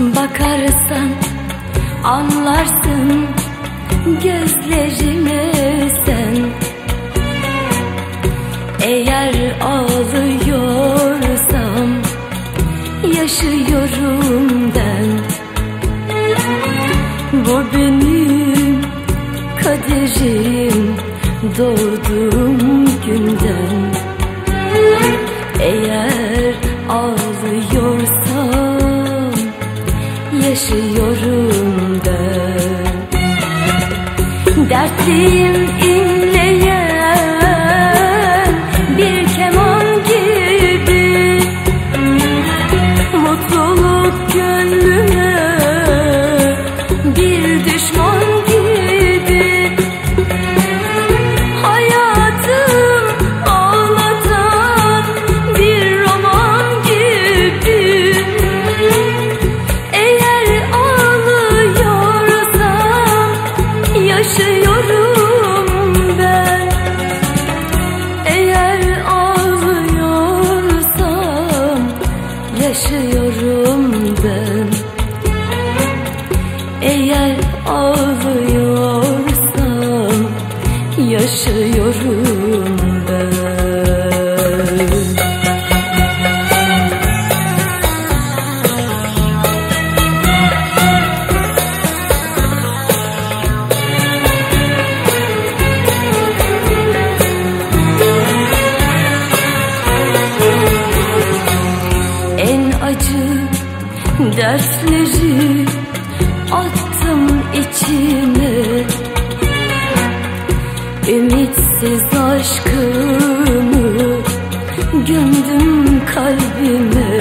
Bakarsan anlarsın gözlerime sen. Eğer ağlıyorsam yaşıyorum ben. Bu benim kaderim doğduğum günden. Eğer yaşıyorum ben Dertliyim inleyen bir keman gibi. Mutluluk gönlüme ben Eğer ağlıyorsam yaşıyorum Acı dersleri attım içime Ümitsiz aşkımı gömdüm kalbime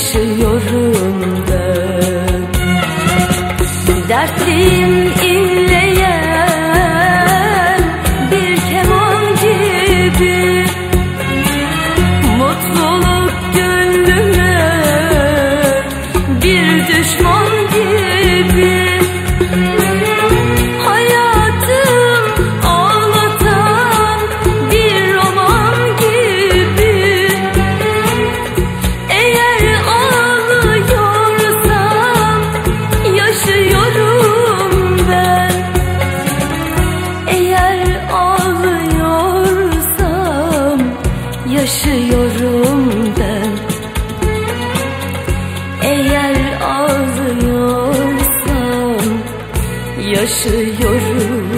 yaşıyorum ben. Dertliyim inleyen yaşıyorum